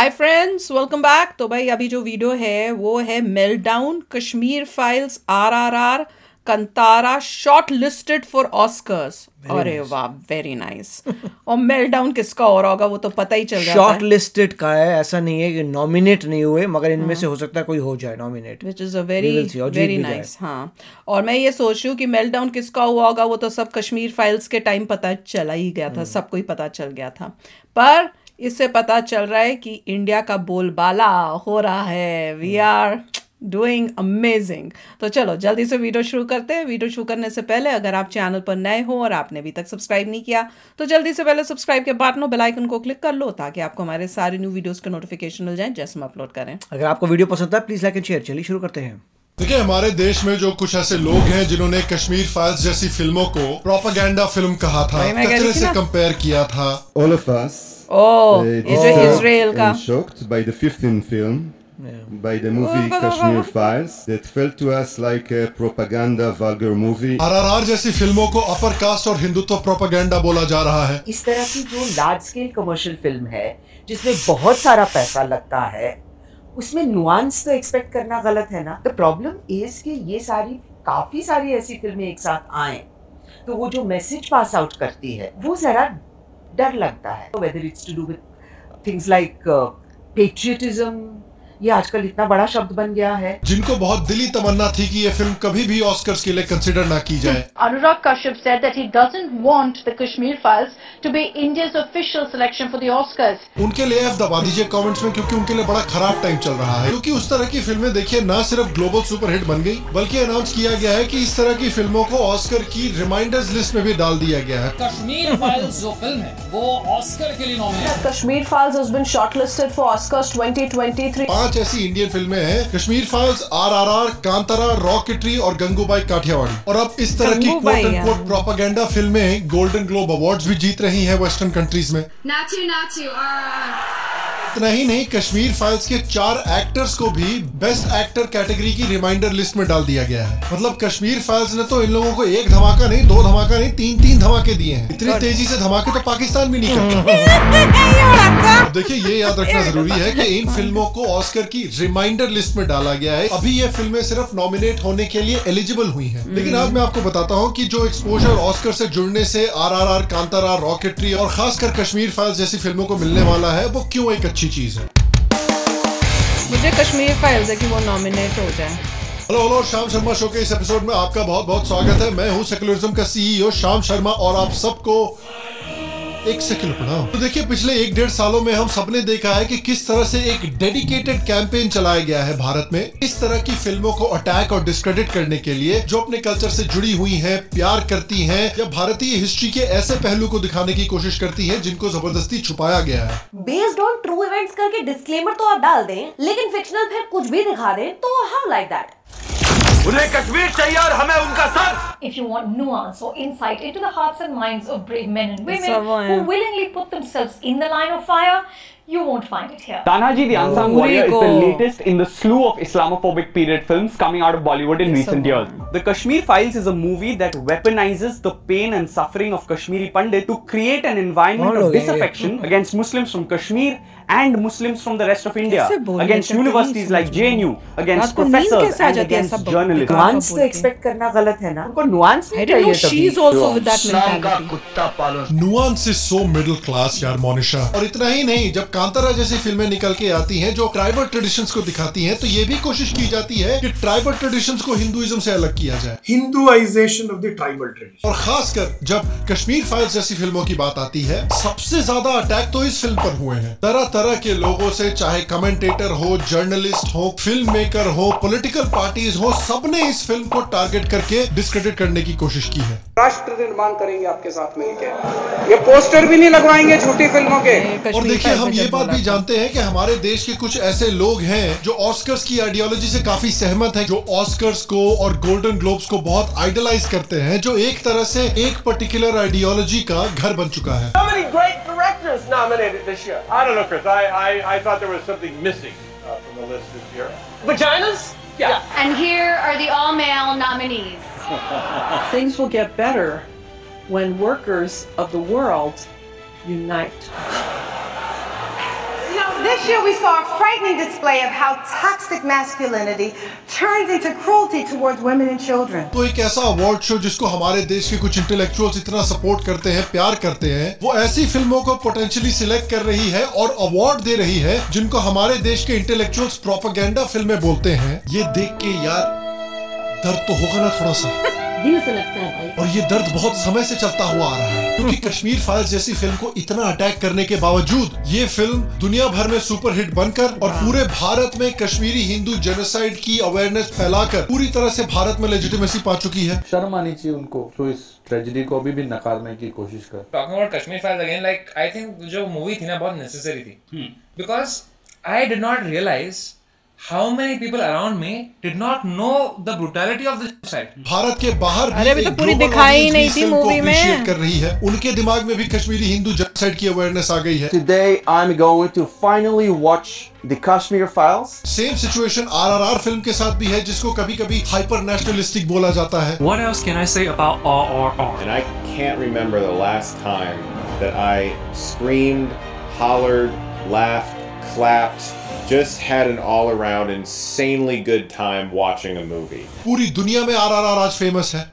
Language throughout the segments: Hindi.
हाय फ्रेंड्स वेलकम बैक तो भाई अभी जो वीडियो है वो है meltdown Kashmir files RRR Kantara shortlisted for Oscars अरे वाह वेरी नाइस और मेल्टडाउन किसका और होगा वो तो पता ही चल रहा शॉर्ट लिस्टेड का है। ऐसा नहीं है कि नॉमिनेट नहीं हुए मगर इनमें से हो। सकता है कोई हो जाए nominate which is a very very nice हाँ। और मैं ये सोच रही हूँ कि मेल्टडाउन किसका हुआ होगा वो तो सब कश्मीर फाइल्स के टाइम पता चला ही गया था हम्म। सबको ही पता चल गया था। पर इससे पता चल रहा है कि इंडिया का बोलबाला हो रहा है। वी आर डूइंग अमेजिंग तो चलो जल्दी से वीडियो शुरू करते हैं। वीडियो शुरू करने से पहले अगर आप चैनल पर नए हो और आपने अभी तक सब्सक्राइब नहीं किया तो जल्दी से पहले सब्सक्राइब के बटन बेल आइकन को क्लिक कर लो ताकि आपको हमारे सारे न्यू वीडियोस के नोटिफिकेशन मिल जाए जैसे हम अपलोड करें। अगर आपको वीडियो पसंद है प्लीज़ लाइक एंड शेयर चलिए शुरू करते हैं। देखिए हमारे देश में जो कुछ ऐसे लोग हैं जिन्होंने कश्मीर फाइल्स जैसी फ़िल्मों को प्रोपागेंडा फ़िल्म कहा था कचरे से कंपेयर किया था? All of us oh, Israel का। shocked by the 15th film yeah. by the movie Kashmir Files that felt to us like a propaganda vulgar movie. RRR जैसी फ़िल्मों को अपर कास्ट और हिंदुत्व प्रोपागेंडा बोला जा रहा है। इस तरह की जो लार्ज स्केल कमर्शियल फ़िल्म है जिसमें बहुत सारा पैसा लगता है उसमें नुआंस तो एक्सपेक्ट करना गलत है ना? द प्रॉब्लम इज़ कि ये सारी, काफ़ी सारी ऐसी फ़िल्में एक साथ आए तो वो जो मैसेज पास आउट करती है, वो ज़रा डर लगता है। Whether it's to do with things like patriotism ये आजकल इतना बड़ा शब्द बन गया है। जिनको बहुत दिली तमन्ना थी कि ये फ़िल्म कभी भी ऑस्कर्स के लिए कंसिडर ना की जाए। Anurag Kashyap said that he doesn't want the Kashmir files to be India's official selection for the Oscars. उनके लिए एफ़ दबा दीजिए कमेंट्स में क्योंकि उनके लिए बड़ा खराब टाइम चल रहा है। क्योंकि उस तरह की फ़िल्में देखिए न सिर्फ़ ग्लोबल सुपरहिट बन गई बल्कि अनाउंस किया गया है कि इस तरह की फ़िल्मों को ऑस्कर की रिमाइंडर्स लिस्ट में भी डाल दिया गया है। कश्मीर फाइल्स जो फ़िल्म है वो ऑस्कर के लिए nominate Kashmir files has been shortlisted for Oscars 2023. पाँच ऐसी इंडियन फ़िल्में हैं Kashmir files R R R Kantara Rocketry और गंगूबाई काठियावाड़ी। और अब इस तरह की कोट कोट प्रोपागेंडा फ़िल्में गोल्डन ग्लोब अवार्ड भी जीत रही है वेस्टर्न कंट्रीज़ में। नाचू नाचू इतना ही नहीं कश्मीर फाइल्स के चार एक्टर्स को भी बेस्ट एक्टर कैटेगरी की रिमाइंडर लिस्ट में डाल दिया गया है। मतलब कश्मीर फाइल्स ने तो इन लोगों को एक धमाका नहीं दो धमाका नहीं तीन तीन धमाके दिए हैं। इतनी तेज़ी से धमाके तो पाकिस्तान भी नहीं करता। देखिए ये याद रखना ज़रूरी है कि इन फ़िल्मों को ऑस्कर की रिमाइंडर लिस्ट में डाला गया है। अभी ये फ़िल्में सिर्फ़ नॉमिनेट होने के लिए एलिजिबल हुई है। लेकिन आज मैं आपको बताता हूँ की जो एक्सपोजर ऑस्कर से जुड़ने से R R R Kantara Rocketry और खासकर कश्मीर फाइल्स जैसी फ़िल्मों को मिलने वाला है वो क्यों एक अच्छी अच्छी चीज़ है मुझे कश्मीर फाइल्स है कि वो नॉमिनेट हो जाए। हेलो हेलो शाम शर्मा शो के इस एपिसोड में आपका बहुत बहुत स्वागत है। मैं हूँ सेकुलरिज्म का सीईओ शाम शर्मा और आप सबको एक सेकंड प्रणाम। तो देखिए, पिछले एक डेढ़ सालों में हम सबने देखा है कि किस तरह से एक डेडिकेटेड कैंपेन चलाया गया है भारत में। इस तरह की फ़िल्मों को अटैक और डिस्क्रेडिट करने के लिए जो अपने कल्चर से जुड़ी हुई हैं, प्यार करती हैं, या भारतीय हिस्ट्री के ऐसे पहलू को दिखाने की कोशिश करती है जिनको ज़बरदस्ती छुपाया गया है। बेस्ड ऑन ट्रू इवेंट्स करके डिस्क्लेमर तो आप डाल दें, लेकिन फिक्शनल फिर कुछ भी दिखा दें तो हम लाइक दैट उन्हें कश्मीर चाहिए और हमें उनका sir If you want nuance or insight into the hearts and minds of brave men and women who willingly put themselves in the line of fire, you won't find it here. Tanaji the Unsung Warrior is the latest in the slew of Islamophobic period films coming out of Bollywood in recent years. The Kashmir Files is a movie that weaponizes the pain and suffering of Kashmiri Pandit to create an environment of disaffection against Muslims from Kashmir and Muslims from the rest of India, against universities like JNU, against professors and against journalists. Nuance तो expect करना गलत है ना? उनको nuance नहीं चाहिए तभी. She's also with that mentality. Nuance is so middle class यार मोनिशा. और इतना ही नहीं जब Kantara जैसी फ़िल्में निकल के आती हैं जो ट्राइबल ट्रेडिशंस को दिखाती हैं तो ये भी कोशिश की जाती है कि ट्राइबल ट्रेडिशंस को हिंदुइज्म से अलग किया जाए। Hinduisation of the tribal tradition और खासकर जब कश्मीर फाइल्स जैसी फ़िल्मों की बात आती है सबसे ज़्यादा अटैक तो इस फ़िल्म पर हुए हैं। तरह तरह के लोगों से चाहे कमेंटेटर हो जर्नलिस्ट हो फ़िल्म मेकर हो पोलिटिकल पार्टीज़ हो सबने इस फ़िल्म को टारगेट करके डिस्क्रेडिट करने की कोशिश की है। राष्ट्र निर्माण करेंगे आपके साथ मिलकर ये पोस्टर भी नहीं लगवाएँगे झूठी फ़िल्मों के। और देखिए हम ये बात भी जानते हैं कि हमारे देश के कुछ ऐसे लोग हैं जो ऑस्कर्स की आइडियोलॉजी से काफ़ी सहमत हैं जो ऑस्कर्स को और गोल्डन ग्लोब्स को बहुत आइडलाइज करते हैं जो एक तरह से एक पर्टिकुलर आइडियोलॉजी का घर बन चुका है। When workers of the world unite. This year we saw a frightening display of how toxic masculinity turns into cruelty towards women and children. तो एक ऐसा अवार्ड शो जिसको हमारे देश के कुछ इंटेलेक्चुअल्स इतना सपोर्ट करते हैं, प्यार करते हैं, वो ऐसी फ़िल्मों को पोटेंशियली सिलेक्ट कर रही है और अवार्ड दे रही है जिनको हमारे देश के इंटेलेक्चुअल्स प्रोपागेंडा फ़िल्में बोलते हैं, ये देख के यार दर्द तो होगा ना थोड़ा सा दिल से लगता है भाई। और ये दर्द बहुत समय से चलता हुआ आ रहा है। क्योंकि कश्मीर फाइल्स जैसी फ़िल्म को इतना अटैक करने के बावजूद ये फ़िल्म दुनिया भर में सुपरहिट बनकर और पूरे भारत में कश्मीरी हिंदू जेनोसाइड की अवेयरनेस फैलाकर पूरी तरह से भारत में लेजिटिमेसी पा चुकी है। शर्म आनी चाहिए उनको। तो इस ट्रेजेडी को अभी भी नकारने की कोशिश कर। Talking about Kashmir files again like I think जो मूवी थी ना बहुत नेसेसरी थी। Because I did not realise how many people around me did not know the brutality of this side. Bharat के बाहर भी अरे अभी तो पूरी दिखाई नहीं थी मूवी में। कर रही है उनके दिमाग में भी कश्मीरी हिंदू जेनोसाइड की अवेयरनेस आ गई है Today I'm going to finally watch the Kashmir Files. Same situation RRR film के साथ भी है जिसको कभी कभी हाइपर नेशनलिस्टिक बोला जाता है What else can I say about RRR? And I can't remember the last time that I screamed, hollered, laughed, clapped, just had an all around insanely good time watching a movie. पूरी दुनिया में आरआरआर आज फेमस है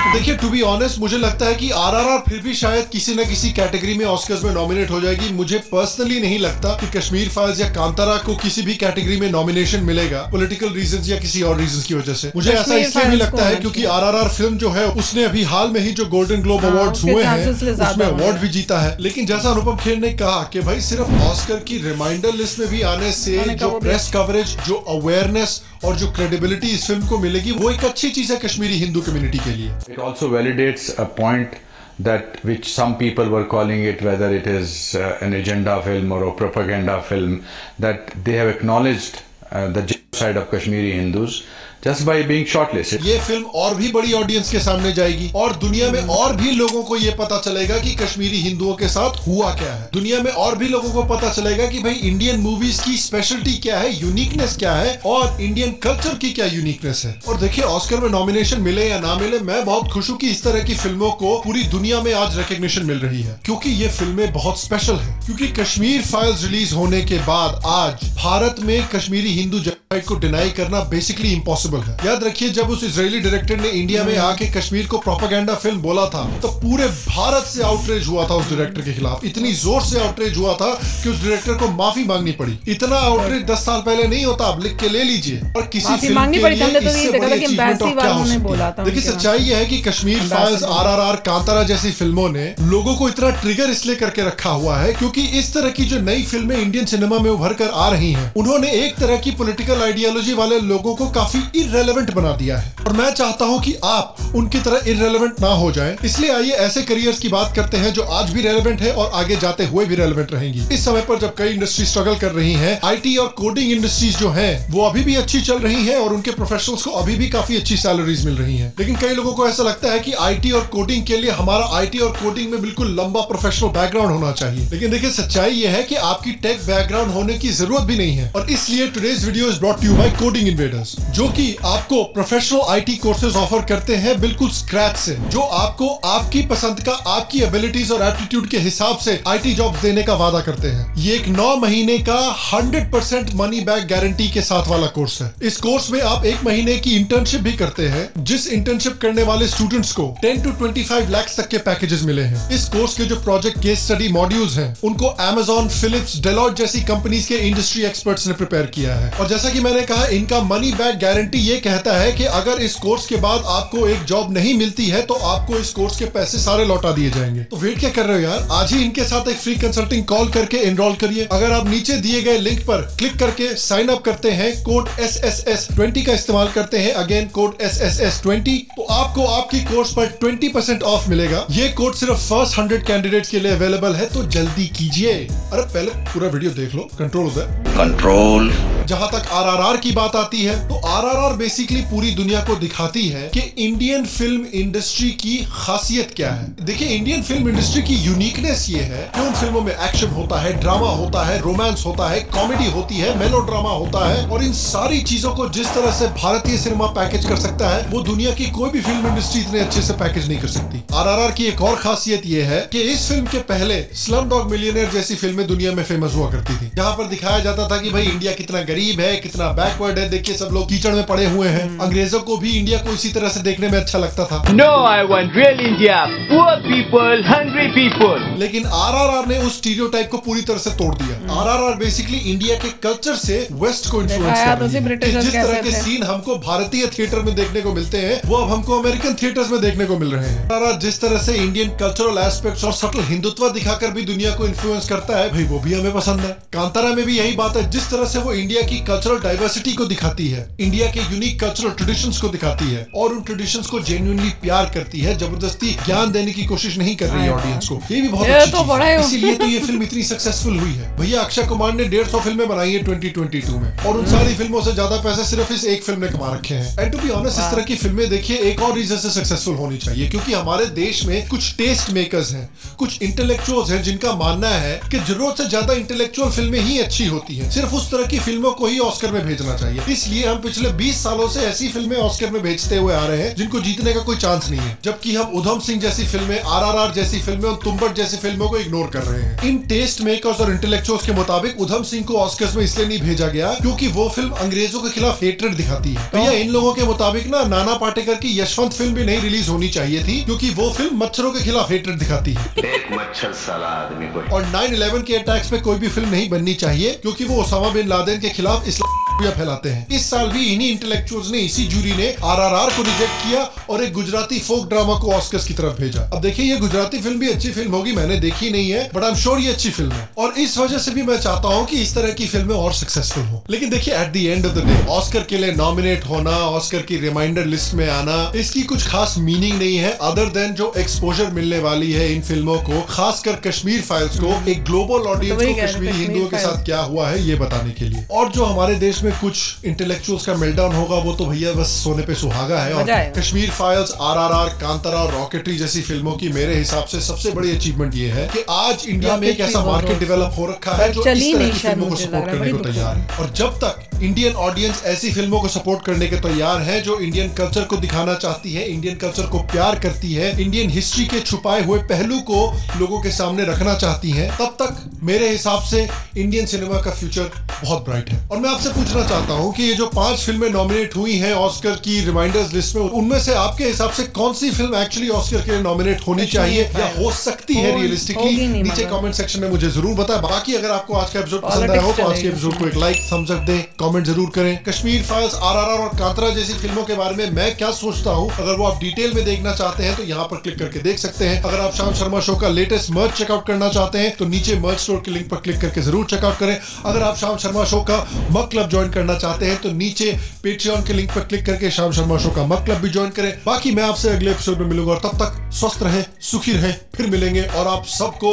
देखिए टू बी ऑनेस्ट मुझे लगता है कि आरआरआर फिर भी शायद किसी न किसी कैटेगरी में ऑस्कर्स में नॉमिनेट हो जाएगी। मुझे पर्सनली नहीं लगता कि कश्मीर फाइल्स या कांतारा को किसी भी कैटेगरी में नॉमिनेशन मिलेगा पॉलिटिकल रीजंस या किसी और रीजंस की वजह से। मुझे ऐसा इसलिए भी लगता है क्योंकि आरआरआर फ़िल्म जो है उसने अभी हाल में ही जो गोल्डन ग्लोब अवार्ड हुए हैं उसमें अवार्ड भी जीता है। लेकिन जैसा अनुपम खेर ने कहा कि भाई सिर्फ़ ऑस्कर की रिमाइंडर लिस्ट में भी आने से जो प्रेस कवरेज जो अवेयरनेस और जो क्रेडिबिलिटी इस फ़िल्म को मिलेगी वो एक अच्छी चीज़ है कश्मीरी हिंदू कम्युनिटी के लिए। Also validates a point that which some people were calling it, whether it is uh, an agenda film or a propaganda film, that they have acknowledged uh, the genocide of Kashmiri Hindus just by being shortlisted. ये फ़िल्म और भी बड़ी ऑडियंस के सामने जाएगी और दुनिया में और भी लोगों को ये पता चलेगा कि कश्मीरी हिंदुओं के साथ हुआ क्या है। दुनिया में और भी लोगों को पता चलेगा कि भाई इंडियन मूवीज़ की स्पेशलिटी क्या है यूनिकनेस क्या है और इंडियन कल्चर की क्या यूनिकनेस है। और देखिए ऑस्कर में नॉमिनेशन मिले या ना मिले, मैं बहुत खुश हूँ कि इस तरह की फ़िल्मों को पूरी दुनिया में आज रिकग्निशन मिल रही है, क्योंकि ये फ़िल्में बहुत स्पेशल है। क्योंकि कश्मीर फाइल्स रिलीज़ होने के बाद आज भारत में कश्मीरी हिंदू जेनोसाइड को डिनाई करना बेसिकली इम्पॉसिबल है। याद रखिए जब उस इसराइली डायरेक्टर ने इंडिया में आके कश्मीर को प्रोपागेंडा फ़िल्म बोला था तो पूरे भारत से आउटरीच हुआ था उस डायरेक्टर के खिलाफ। इतनी ज़ोर से आउटरीच हुआ था कि उस डायरेक्टर को माफ़ी मांगनी पड़ी। इतना आउटरीच दस साल पहले नहीं होता आप लिख के ले लीजिए। और किसी फ़िल्म के लिए तो देखिए सच्चाई ये है की Kashmir files R R Kantara जैसी फ़िल्मों ने लोगों को इतना ट्रिगर इसलिए करके रखा हुआ है क्योंकि इस तरह की जो नई फ़िल्में इंडियन सिनेमा में उभर कर आ रही हैं उन्होंने एक तरह की पॉलिटिकल आइडियोलॉजी वाले लोगों को काफ़ी इरेलेवेंट बना दिया है। और मैं चाहता हूँ कि आप उनकी तरह इरेलेवेंट ना हो जाएँ। इसलिए आइए ऐसे करियर्स की बात करते हैं जो आज भी रेलिवेंट है और आगे जाते हुए भी रेलेवेंट रहेंगी। इस समय पर जब कई इंडस्ट्री स्ट्रगल कर रही हैं आईटी और कोडिंग इंडस्ट्रीज़ जो है, वो अभी भी अच्छी चल रही है और उनके प्रोफेशनल्स को अभी भी काफ़ी अच्छी सैलरीज मिल रही है। लेकिन कई लोगों को ऐसा लगता है कि आईटी और कोडिंग के लिए हमारा आईटी और कोडिंग में बिल्कुल लंबा प्रोफेशनल बैकग्राउंड होना चाहिए। लेकिन देखिए, सच्चाई ये है कि आपकी टेक बैकग्राउंड होने की ज़रूरत भी नहीं है। और इसलिए today's video is brought you by coding invaders जो कि आपको प्रोफेशनल आईटी कोर्सेज ऑफ़र करते हैं बिल्कुल स्क्रैच से जो आपको आपकी पसंद का आपकी एबिलिटीज और एप्टीट्यूड के हिसाब से आईटी जॉब देने का वादा करते हैं। ये एक नौ महीने का 100% मनी बैक गारंटी के साथ वाला कोर्स है। इस कोर्स में आप एक महीने की इंटर्नशिप भी करते हैं जिस इंटर्नशिप करने वाले स्टूडेंट्स को 10 टू 25 लाख तक के पैकेजेस मिले हैं। इस कोर्स के जो प्रोजेक्ट केस स्टडी मॉड्यूल्स हैं उनको Amazon, Philips, Deloitte जैसी कंपनीज़ के इंडस्ट्री एक्सपर्ट्स ने प्रिपेयर किया है। और जैसा कि मैंने कहा इनका मनी बैक गारंटी ये कहता है कि अगर इस कोर्स के बाद आपको एक जॉब नहीं मिलती है तो आपको इस कोर्स के पैसे सारे लौटा दिए जाएँगे। तो वेट क्या कर रहे हो यार? आज ही इनके साथ एक फ्री कंसल्टिंग कॉल करके एनरोल करिए। अगर आप नीचे दिए गए लिंक पर क्लिक करके साइन अप करते हैं code S S S twenty का इस्तेमाल करते हैं। Again code S S S twenty तो आपको आपकी कोर्स पर ट्वेंटी परसेंट ऑफ़ मिलेगा। ये कोड सिर्फ़ फ़र्स्ट हंड्रेड कैंडिडेट के लिए अवेलेबल है तो जल्दी कीजिए। अरे, पहले पूरा वीडियो देख लो। कंट्रोल कंट्रोल जहाँ तक आरआरआर की बात आती है तो आरआरआर बेसिकली पूरी दुनिया को दिखाती है कि इंडियन फ़िल्म इंडस्ट्री की खासियत क्या है। देखिए इंडियन फ़िल्म इंडस्ट्री की यूनिकनेस ये है कि उन फ़िल्मों में एक्शन होता है ड्रामा होता है रोमांस होता है कॉमेडी होती है मेलो ड्रामा होता है और इन सारी चीज़ों को जिस तरह से भारतीय सिनेमा पैकेज कर सकता है, वो दुनिया की कोई भी फ़िल्म इंडस्ट्री इतने अच्छे से पैकेज नहीं कर सकती। आरआरआर की एक और खासियत ये है कि इस फ़िल्म के पहले स्लम डॉग मिलियनर जैसी फ़िल्में दुनिया में फ़ेमस हुआ करती थी, जहाँ पर दिखाया जाता था कि भाई इंडिया कितना गरीब है कितना बैकवर्ड है देखिए सब लोग कीचड़ में पड़े हुए हैं। अंग्रेज़ों को भी इंडिया को इसी तरह से देखने में अच्छा लगता था। No I want real India. Poor people, hungry people. लेकिन आरआरआर ने उस स्टीरियोटाइप को पूरी तरह से तोड़ दिया। आरआरआर बेसिकली इंडिया के कल्चर से वेस्ट को इन्फ्लुएंस कर रही है। जिस तरह के सीन हमको भारतीय थिएटर में देखने को मिलते हैं वो अब हमको अमेरिकन थिएटर्स में देखने को मिल रहे हैं। आरआरआर जिस तरह से इंडियन कल्चरल एस्पेक्ट्स और सटल हिंदुत्व दिखाकर भी दुनिया को इन्फ्लुएंस करता है भाई वो भी हमें पसंद है। कांतारा में भी यही बात है जिस तरह से वो इंडिया की कल्चरल डाइवर्सिटी को दिखाती है। इंडिया के यूनिक कल्चरल ट्रेडिशन को दिखाती है। और उन ट्रेडिशन को जेन्युइनली प्यार करती है ज़बरदस्ती ज्ञान देने की कोशिश नहीं कर रही है ऑडियंस को। ये भी बहुत अच्छी तो है। इसीलिए तो ये फ़िल्म इतनी सक्सेसफुल हुई है। भैया अक्षय कुमार ने डेढ़ सौ फ़िल्में बनाई है 2022 में। और उन सारी फ़िल्मों से ज़्यादा पैसे सिर्फ़ इस एक फ़िल्म ने कमा रखे हैं। एंड टू बी ऑनेस्ट इस तरह की फ़िल्में देखिए एक और रीजन से सक्सेसफुल होनी चाहिए। क्योंकि हमारे देश में कुछ टेस्ट मेकर्स हैं कुछ इंटेलेक्चुअल्स हैं जिनका मानना है कि ज़रूरत से ज़्यादा इंटेलेक्चुअल फ़िल्में ही अच्छी होती हैं। सिर्फ़ उस तरह की फ़िल्मों को ही ऑस्कर में भेजना चाहिए। इसलिए हम पिछले 20 सालों से ऐसी फ़िल्में ऑस्कर में भेजते हुए आ रहे हैं जिनको जीतने का कोई चांस नहीं है। जबकि हम उधम सिंह जैसी फ़िल्में आरआरआर जैसी फ़िल्में और तुम्बट जैसी फ़िल्मों को इग्नोर कर रहे हैं। इन टेस्ट मेकर्स और इंटेलेक्चुअल्स के मुताबिक उधम सिंह को ऑस्कर्स में इसलिए नहीं भेजा गया क्योंकि वो फ़िल्म अंग्रेज़ों के खिलाफ हेट्रेड दिखाती है। भैया इन लोगों के मुताबिक ना नाना पाटेकर की यशवंत फ़िल्म भी नहीं रिलीज़ होनी चाहिए थी क्योंकि वो फ़िल्म मच्छरों के खिलाफ हेट्रेड दिखाती है। एक मच्छर साला आदमी को और 9/11 के अटैक्स में कोई भी फ़िल्म नहीं बननी चाहिए क्योंकि वो ओसामा बिन लादेन के खिलाफ love is love. फैलाते हैं। इस साल भी इन्हीं इंटेलेक्चुअल्स ने इसी जूरी ने आरआरआर को रिजेक्ट किया और एक गुजराती फोक ड्रामा को ऑस्कर्स की तरफ़ भेजा। अब देखिए ये गुजराती फ़िल्म भी अच्छी फ़िल्म होगी मैंने देखी नहीं है बट आई एम श्योर ये अच्छी फ़िल्म है। और इस वजह से भी मैं चाहता हूँ की इस तरह की फ़िल्में और सक्सेसफुल हो। लेकिन देखिए at the end of the day Oscar के लिए नॉमिनेट होना ऑस्कर की रिमाइंडर लिस्ट में आना इसकी कुछ खास मीनिंग नहीं है अदर देन जो एक्सपोजर मिलने वाली है इन फ़िल्मों को खासकर कश्मीर फाइल्स को एक ग्लोबल ऑडियंस को कश्मीरी हिंदुओं के साथ क्या हुआ है ये बताने के लिए। और जो हमारे देश में कुछ इंटेलेक्चुअल्स का मेल्टाउन होगा वो तो भैया बस सोने पे सुहागा है। और। कश्मीर फाइल्स आरआरआर कांतारा रॉकेटरी जैसी फ़िल्मों की मेरे हिसाब से सबसे बड़ी अचीवमेंट ये है कि आज इंडिया में एक ऐसा मार्केट डेवलप हो रखा है जो इस तरह की फ़िल्मों को सपोर्ट करने को तैयार है। और जब तक इंडियन ऑडियंस ऐसी फ़िल्मों को सपोर्ट करने के तैयार है जो इंडियन कल्चर को दिखाना चाहती है इंडियन कल्चर को प्यार करती है इंडियन हिस्ट्री के छुपाए हुए पहलू को लोगों के सामने रखना चाहती है। तब तक मेरे हिसाब से इंडियन सिनेमा का फ्यूचर बहुत ब्राइट है। और मैं आपसे पूछना चाहता हूँ कि ये जो पाँच फ़िल्में नॉमिनेट हुई हैं ऑस्कर की रिमाइंडर्स लिस्ट में उनमें से आपके हिसाब से कौन सी फ़िल्म एक्चुअली ऑस्कर के लिए नॉमिनेट होनी चाहिए या हो सकती है रियलिस्टिकली नीचे। कमेंट सेक्शन में मुझे ज़रूर बताएँ। बाकी अगर आपको आज का एपिसोड पसंद आया हो तो आज के एपिसोड को एक लाइक थम्स अप दें कमेंट ज़रूर करें। कश्मीर फाइल्स आरआरआर और कांतरा जैसी फ़िल्मों के बारे में मैं क्या सोचता हूँ? अगर वो आप डिटेल में देखना चाहते हैं तो यहाँ पर क्लिक करके देख सकते हैं। अगर आप शाम शर्मा शो का लेटेस्ट मर्च चेकआउट करना चाहते हैं तो नीचे मर्च स्टोर के लिंक पर क्लिक करके ज़रूर चेकआउट करें। अगर आप शाम शर्मा शो का मक क्लब ज्वाइन करना चाहते हैं तो नीचे पेट्रियन के लिंक पर क्लिक करके शाम शर्मा शो का मक क्लब भी ज्वाइन करें। बाकी मैं आपसे अगले एपिसोड में मिलूँगा, और तब तक स्वस्थ रहें, सुखी रहें, फिर मिलेंगे, और आप सबको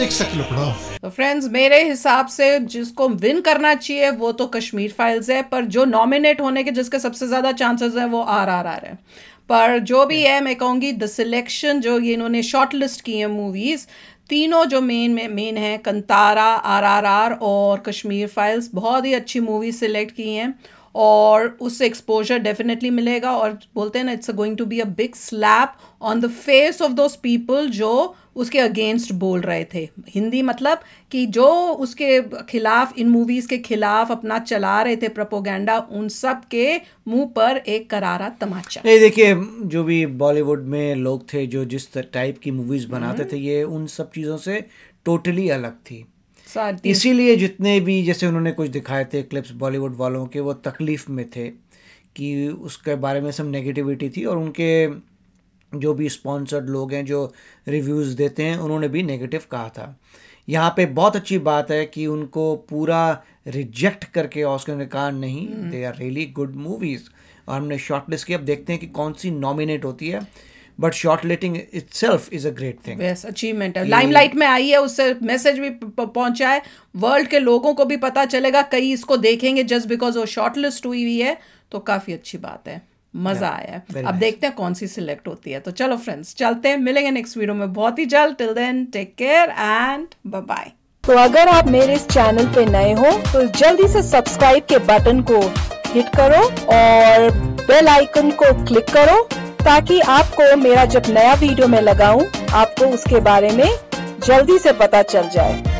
एक सेकंड प्रणाम तो फ्रेंड्स मेरे हिसाब से जिसको विन करना चाहिए, वो तो कश्मीर फाइल्स है, पर जो नॉमिनेट होने के जिसके सबसे ज़्यादा चांसेस हैं, वो आर आर आर है। पर जो भी है, मैं कहूँगी द सिलेक्शन जो ये इन्होंने शॉर्ट लिस्ट की है मूवीज़ तीनों जो मेन में मेन है कंतारा आर आर आर और कश्मीर फाइल्स बहुत ही अच्छी मूवी सिलेक्ट की हैं, और उससे एक्सपोजर डेफिनेटली मिलेगा, और बोलते हैं ना it's going to be a big slap on the face of those people जो उसके अगेंस्ट बोल रहे थे। हिंदी मतलब कि जो उसके खिलाफ इन मूवीज़ के खिलाफ अपना चला रहे थे प्रोपोगंडा उन सब के मुँह पर एक करारा तमाचा। ये देखिए जो भी बॉलीवुड में लोग थे जो जिस टाइप की मूवीज़ बनाते थे ये उन सब चीज़ों से टोटली अलग थी। इसीलिए जितने भी जैसे उन्होंने कुछ दिखाए थे क्लिप्स बॉलीवुड वालों के वो तकलीफ़ में थे कि उसके बारे में सब नेगेटिविटी थी और उनके जो भी स्पॉन्सर्ड लोग हैं जो रिव्यूज़ देते हैं उन्होंने भी नेगेटिव कहा था। यहाँ पे बहुत अच्छी बात है कि उनको पूरा रिजेक्ट करके ऑस्कर ने कहा नहीं they are really good movies और हमने शॉर्ट लिस्ट की अब देखते हैं कि कौन सी नॉमिनेट होती है। But shortlisting itself is a great thing yes achievement है लाइमलाइट में आई है उससे मैसेज भी पहुँचा है। वर्ल्ड के लोगों को भी पता चलेगा। कई इसको देखेंगे। जस्ट बिकॉज़ वो शॉर्ट लिस्ट हुई हुई है तो काफ़ी अच्छी बात है। मज़ा आया है। अब nice. देखते हैं कौन सी सिलेक्ट होती है। तो चलो फ्रेंड्स चलते हैं मिलेंगे नेक्स्ट वीडियो में। बहुत ही जल्द till then take care and bye bye तो अगर आप मेरे इस चैनल पे नए हो तो जल्दी से सब्सक्राइब के बटन को हिट करो और बेल आइकन को क्लिक करो ताकि आपको मेरा जब नया वीडियो मैं लगाऊँ आपको उसके बारे में जल्दी से पता चल जाए।